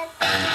That's